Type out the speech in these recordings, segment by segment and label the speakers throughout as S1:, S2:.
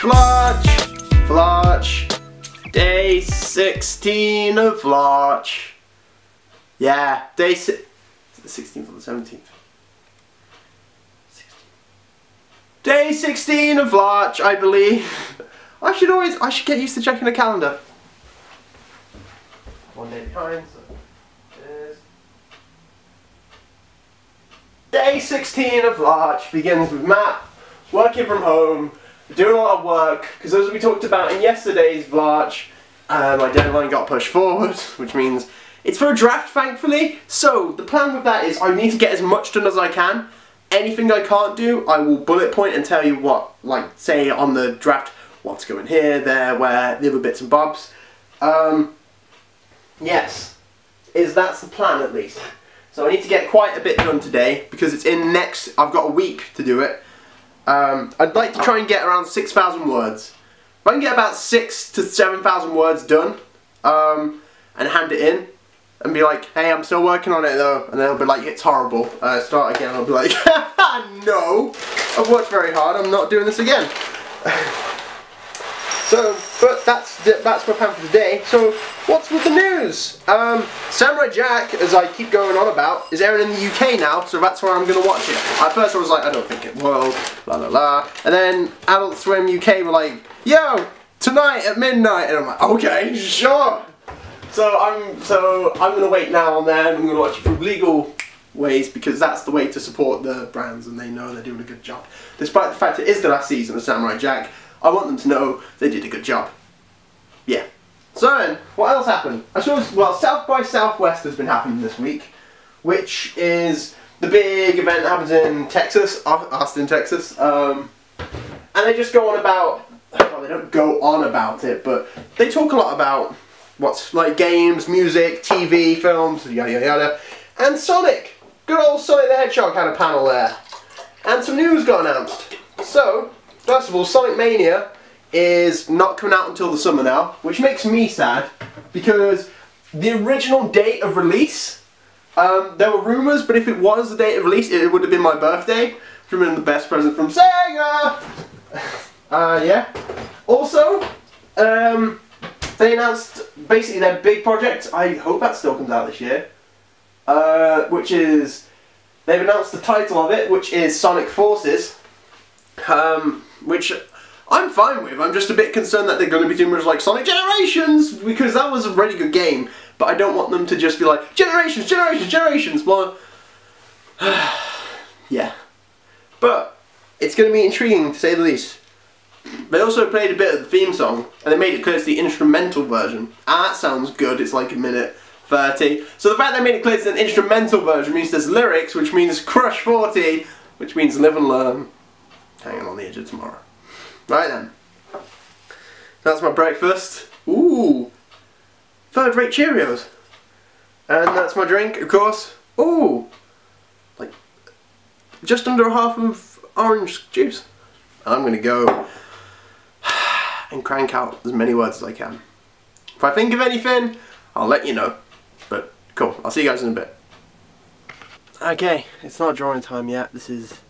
S1: Vlog, vlog, day 16 of vlog. Yeah, day si the 16th or the 17th? 16. Day 16 of vlog, I believe. I should always, I should get used to checking the calendar. One day behind, so Day 16 of Vlarch begins with Matt working from home, doing a lot of work, because as we talked about in yesterday's Vlarch, uh, my deadline got pushed forward, which means it's for a draft, thankfully. So, the plan with that is I need to get as much done as I can. Anything I can't do, I will bullet point and tell you what, like, say on the draft, what's going here, there, where, the other bits and bobs. Um, yes, is that's the plan at least. So I need to get quite a bit done today because it's in next, I've got a week to do it. Um, I'd like to try and get around 6,000 words. If I can get about 6 to 7,000 words done um, and hand it in and be like, hey, I'm still working on it though, and they'll be like, it's horrible, uh, start again, I'll be like, no, I've worked very hard, I'm not doing this again. So, but that's that's my plan for today. So, what's with the news? Um, Samurai Jack, as I keep going on about, is airing in the UK now, so that's where I'm going to watch it. At first I was like, I don't think it will, la la la. And then Adult Swim UK were like, yo, tonight at midnight, and I'm like, okay, sure. So I'm so I'm going to wait now on there, I'm going to watch it through legal ways because that's the way to support the brands and they know they're doing a good job. Despite the fact it is the last season of Samurai Jack, I want them to know they did a good job. Yeah. So then, what else happened? I suppose, well, South by Southwest has been happening this week, which is the big event that happens in Texas, Austin, Texas. Um, and they just go on about, well, they don't go on about it, but they talk a lot about what's like games, music, TV, films, yada yada yada. And Sonic! Good old Sonic the Hedgehog had a panel there. And some news got announced. So, First of all, Sonic Mania is not coming out until the summer now, which makes me sad because the original date of release, um, there were rumours, but if it was the date of release, it would have been my birthday, which would have been the best present from Sega. Uh, yeah. Also, um, they announced basically their big project. I hope that still comes out this year. Uh, which is they've announced the title of it, which is Sonic Forces. Um, which I'm fine with. I'm just a bit concerned that they're going to be doing much like Sonic Generations, because that was a really good game, but I don't want them to just be like, Generations, Generations, Generations, well, yeah. But, it's going to be intriguing to say the least. They also played a bit of the theme song, and they made it clear it's the instrumental version. Ah, that sounds good, it's like a minute 30. So the fact they made it clear it's an instrumental version means there's lyrics, which means Crush 40, which means live and learn hanging on the edge of tomorrow. Right then. That's my breakfast. Ooh. Third rate Cheerios. And that's my drink, of course. Ooh. Like, just under a half of orange juice. I'm to go and crank out as many words as I can. If I think of anything, I'll let you know. But, cool. I'll see you guys in a bit. Okay, it's not drawing time yet. This is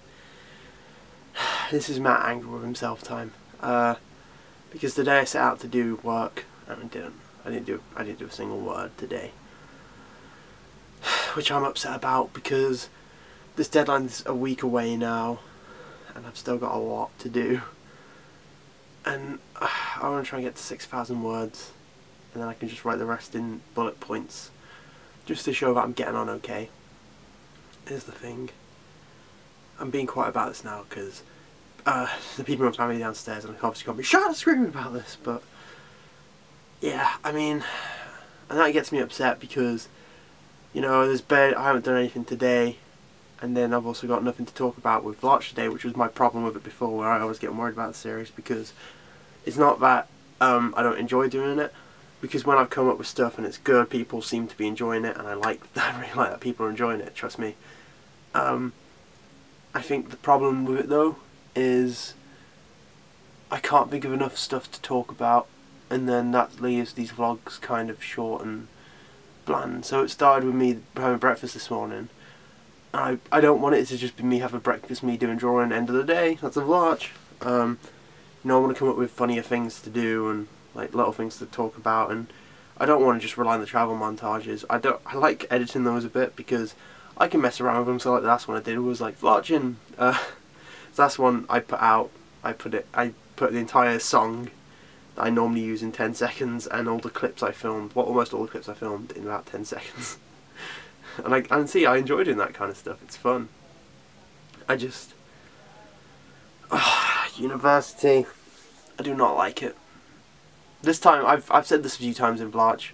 S1: this is Matt angry with himself time. Uh, because today I set out to do work and I didn't. I didn't do I didn't do a single word today. Which I'm upset about because this deadline's a week away now and I've still got a lot to do. And uh, I want to try and get to 6,000 words and then I can just write the rest in bullet points just to show that I'm getting on okay. Here's the thing. I'm being quiet about this now because uh, the people in my family downstairs and obviously got me shut up screaming about this, but yeah, I mean, and that gets me upset because, you know, there's bed, I haven't done anything today, and then I've also got nothing to talk about with Vlog today, which was my problem with it before, where I was getting worried about the series, because it's not that um, I don't enjoy doing it, because when I've come up with stuff and it's good, people seem to be enjoying it, and I like that, I really like that people are enjoying it, trust me. Um, I think the problem with it though is I can't think of enough stuff to talk about and then that leaves these vlogs kind of short and bland. So it started with me having breakfast this morning. I I don't want it to just be me having breakfast, me doing drawing, end of the day, that's a vlog. Um, you know, I want to come up with funnier things to do and like little things to talk about, and I don't want to just rely on the travel montages. I don't. I like editing those a bit because I can mess around with them. So like the last one I did was like vlogging. Uh, so that's one I put out. I put it. I put the entire song that I normally use in 10 seconds and all the clips I filmed. Well, almost all the clips I filmed in about 10 seconds. and I and see I enjoy doing that kind of stuff. It's fun. I just uh, university. I do not like it. This time I've I've said this a few times in Vlarch.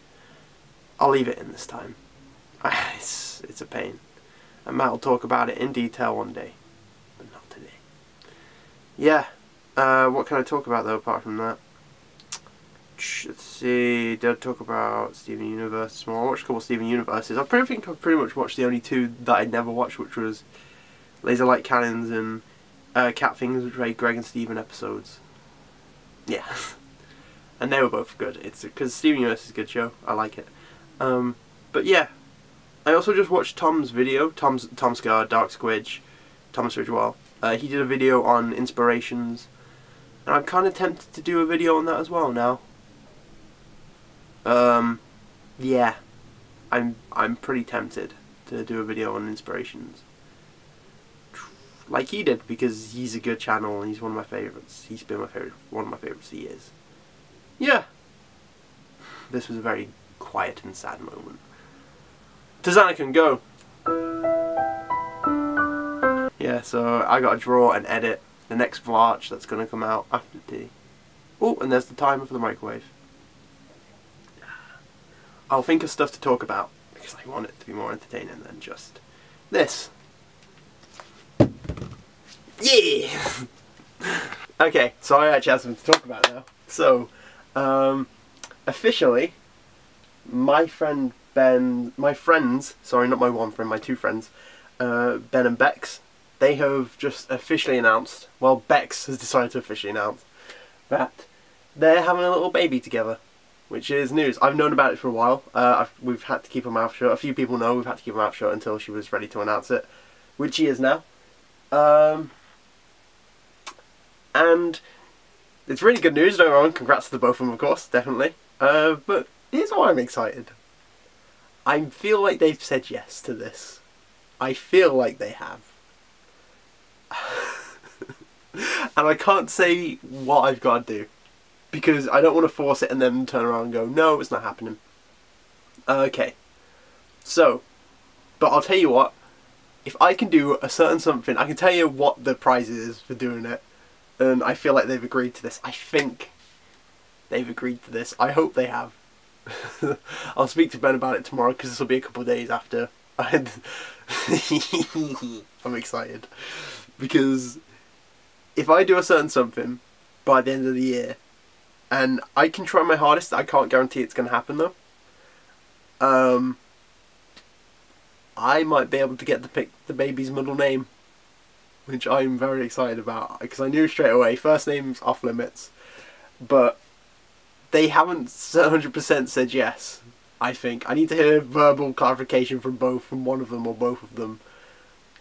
S1: I'll leave it in this time. it's it's a pain. And Matt will talk about it in detail one day. Yeah. Uh, what can I talk about though apart from that? Let's see, did I talk about Steven Universe more? I watched a couple of Steven Universes. I pretty think I've pretty much watched the only two that I'd never watched, which was Laser Light Cannons and uh, Cat Fingers, which were Greg and Steven episodes. Yeah. and they were both good. It's because Steven Universe is a good show. I like it. Um, but yeah, I also just watched Tom's video. Tom's TomSka, Dark Squidge, Thomas Ridgewell. Uh, he did a video on inspirations, and I'm kind of tempted to do a video on that as well now. Um, yeah, I'm I'm pretty tempted to do a video on inspirations, like he did because he's a good channel and he's one of my favorites. He's been my favorite, one of my favorites for years. Yeah, this was a very quiet and sad moment. To can go. Yeah, so I got to draw and edit the next Vlarch that's going to come out after tea. Oh, and there's the timer for the microwave. I'll think of stuff to talk about because I want it to be more entertaining than just this. Yeah! okay, so I actually have something to talk about now. So, um, officially, my friend Ben, my friends, sorry, not my one friend, my two friends, uh, Ben and Bex, they have just officially announced, well, Bex has decided to officially announce, that they're having a little baby together which is news. I've known about it for a while. Uh, we've had to keep our mouth shut. A few people know we've had to keep our mouth shut until she was ready to announce it, which she is now. Um, and it's really good news, don't wrong. Congrats to the both of them, of course, definitely. Uh, but here's why I'm excited. I feel like they've said yes to this. I feel like they have. and I can't say what I've got to do because I don't want to force it and then turn around and go, no, it's not happening. Okay. So, but I'll tell you what, if I can do a certain something, I can tell you what the prize is for doing it, and I feel like they've agreed to this. I think they've agreed to this. I hope they have. I'll speak to Ben about it tomorrow because this will be a couple of days after. I'm excited because if I do a certain something by the end of the year and I can try my hardest. I can't guarantee it's going to happen though. Um, I might be able to get to pick the baby's middle name, which I'm very excited about because I knew straight away first name's off limits, but they haven't 100% said yes. I think I need to hear verbal clarification from both, from one of them or both of them,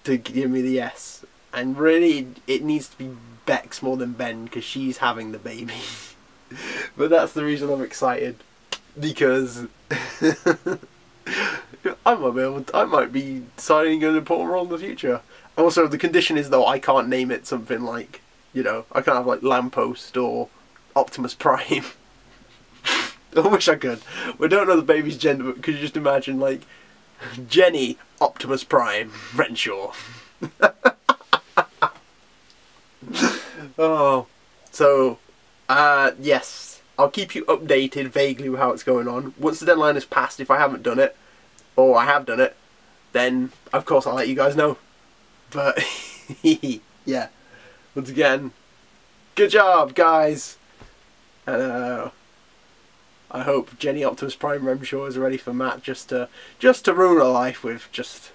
S1: to give me the yes. And really, it needs to be Bex more than Ben because she's having the baby. but that's the reason I'm excited because I might be able to, I might be deciding an important role in the future. Also, the condition is though I can't name it something like you know I can't have like lamppost or Optimus Prime. I wish I could. We don't know the baby's gender, but could you just imagine like Jenny Optimus Prime Renshaw? Oh, so uh, yes, I'll keep you updated vaguely with how it's going on. Once the deadline is passed, if I haven't done it, or I have done it, then of course I'll let you guys know. But, yeah, once again, good job, guys! And, uh, I hope Jenny Optimus Prime Remshaw is ready for Matt just to, just to ruin her life with, just,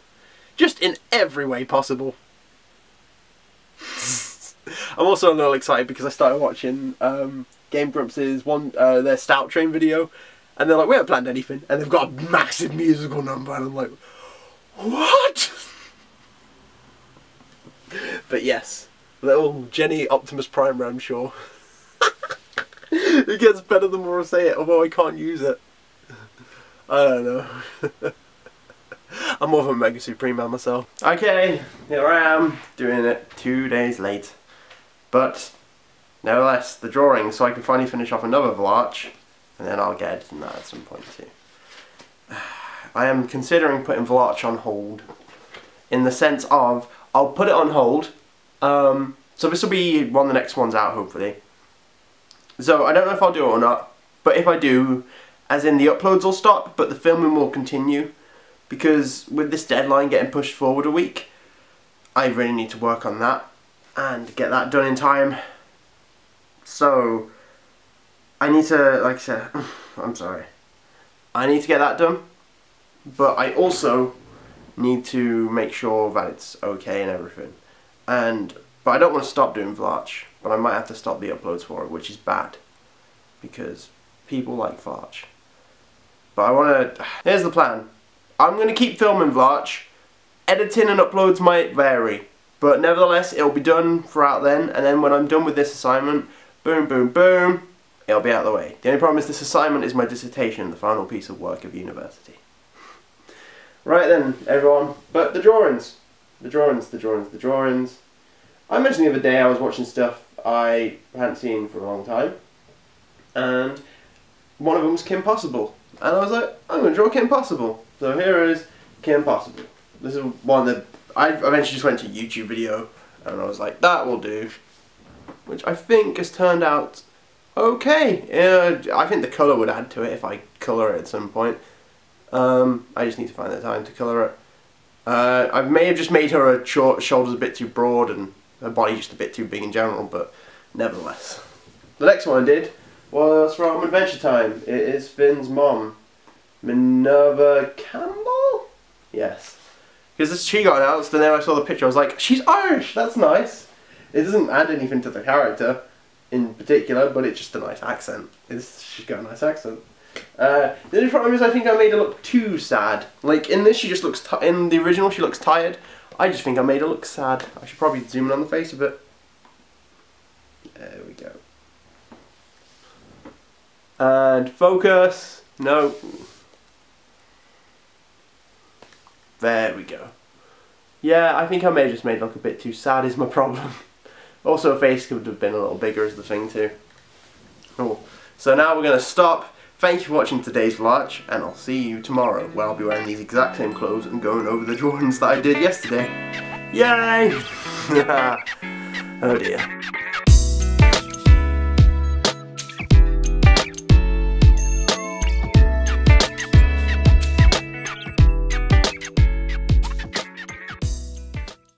S1: just in every way possible. I'm also a little excited because I started watching um, Game Grumps' one uh, their Steam Train video, and they're like, we haven't planned anything, and they've got a massive musical number, and I'm like, what? but yes, little Jenny Optimus Prime Ramshaw. it gets better the more I say it, although I can't use it. I don't know. I'm more of a Mega Supreme man myself. Okay, here I am, doing it two days late. But, nevertheless, the drawing, so I can finally finish off another Vlarch, and then I'll get editing that at some point too. I am considering putting Vlarch on hold, in the sense of, I'll put it on hold, um, so this will be one of the next ones out hopefully. So I don't know if I'll do it or not, but if I do, as in the uploads will stop, but the filming will continue, because with this deadline getting pushed forward a week, I really need to work on that and get that done in time. So, I need to, like I said, I'm sorry, I need to get that done, but I also need to make sure that it's okay and everything. And, but I don't want to stop doing Vlarch, but I might have to stop the uploads for it, which is bad, because people like Vlarch. But I want to, here's the plan. I'm going to keep filming Vlarch. Editing and uploads might vary. But nevertheless, it'll be done throughout then. And then when I'm done with this assignment, boom, boom, boom, it'll be out of the way. The only problem is this assignment is my dissertation, the final piece of work of university. Right then, everyone. But the drawings. The drawings, the drawings, the drawings. I mentioned the other day I was watching stuff I hadn't seen for a long time. And one of them was Kim Possible. And I was like, I'm going to draw Kim Possible. So here is Kim Possible. This is one that I eventually just went to YouTube video and I was like, that will do. Which I think has turned out okay. Yeah, I think the colour would add to it if I colour it at some point. Um, I just need to find the time to colour it. Uh, I may have just made her short shoulders a bit too broad and her body just a bit too big in general, but nevertheless. The next one I did was from Adventure Time. It is Finn's mom. Minerva Campbell? Yes. Because she got announced and then I saw the picture, I was like, she's Irish, that's nice. It doesn't add anything to the character in particular, but it's just a nice accent. It's, she's got a nice accent. Uh, the only problem is I think I made her look too sad. Like in this she just looks, in the original she looks tired. I just think I made her look sad. I should probably zoom in on the face a bit. There we go. And focus. No. There we go. Yeah, I think I may have just made it look a bit too sad is my problem. also, a face could have been a little bigger is the thing too. Cool. So now we're going to stop. Thank you for watching today's Vlarch, and I'll see you tomorrow, where I'll be wearing these exact same clothes and going over the drawings that I did yesterday. Yay! oh dear.